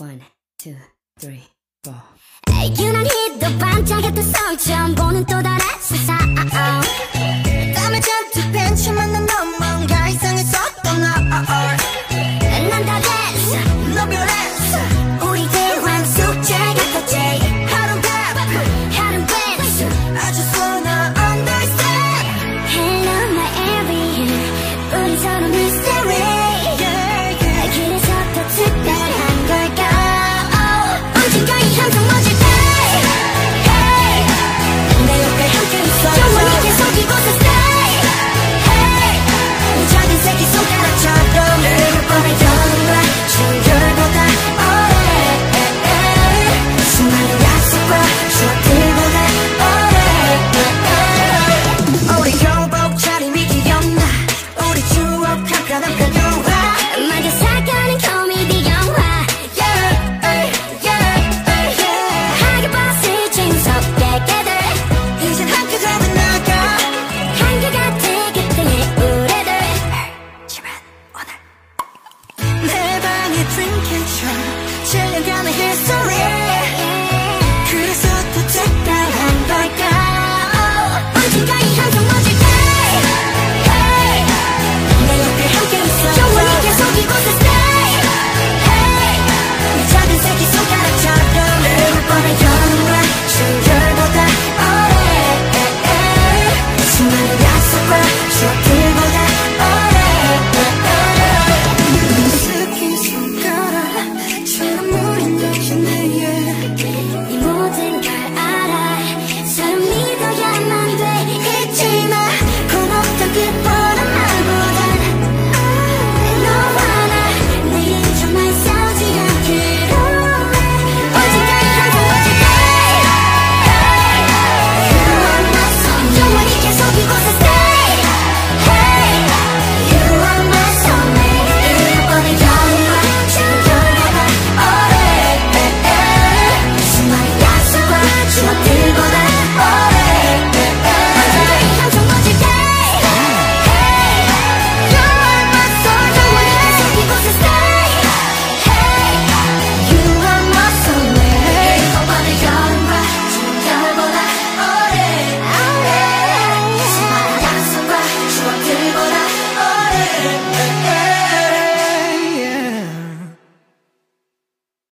One, two, three, four. 유난히 또 반짝였던 성 처음 보는 또 다른 세상 땀에 잔뜩 벤치만 난 뭔가 이상했었던 난 다댄스 너별 댄스 우리 대화 숙제 같았지 하루 밥 하루 댄스 아주 소나 understand Hello my area 우리 서로 mystery dream catcher, chilling down the history.